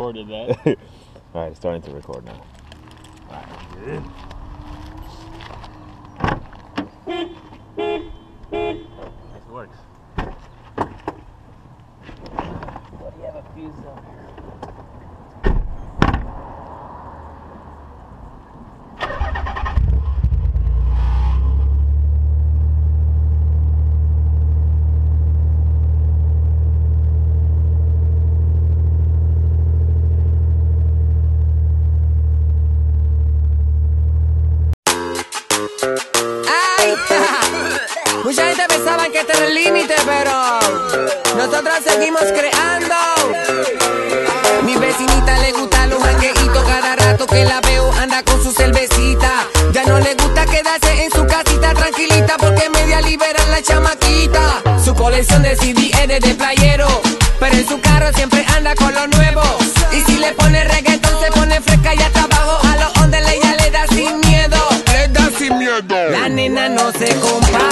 recorded that. All right, it's starting to record now. This works. What do you have a fuse on? Mucha gente pensaba que este era el límite, pero nosotros seguimos creando. Mi vecinita le gusta los jangueitos cada rato que la veo anda con su cervecita. Ya no le gusta quedarse en su casita tranquilita porque media libera la chamaquita. Su colección de CD es de playero, pero en su carro siempre anda con lo nuevo. Y si le pone reggaetón se pone fresca y hasta abajo a los ondes ella le da sin miedo. Le da sin miedo. La nena no se compara,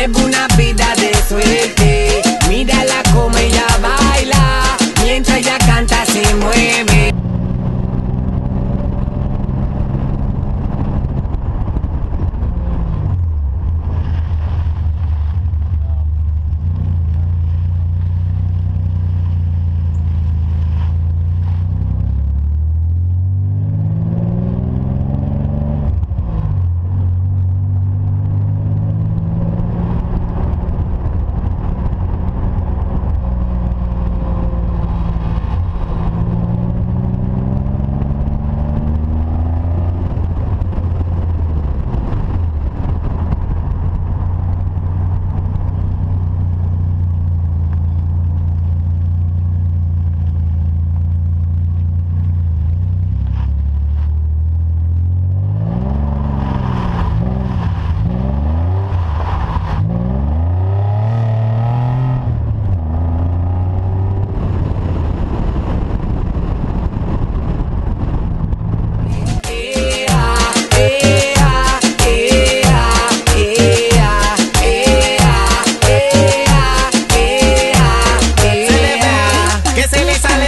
lleva una vida de suerte.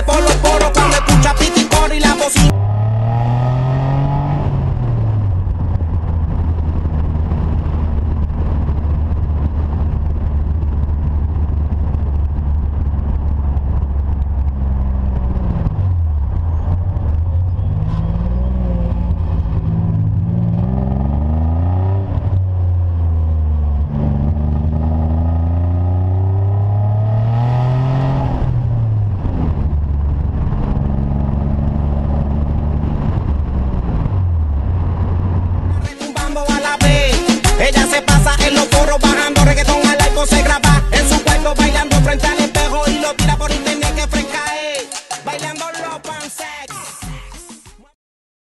Por los Ella se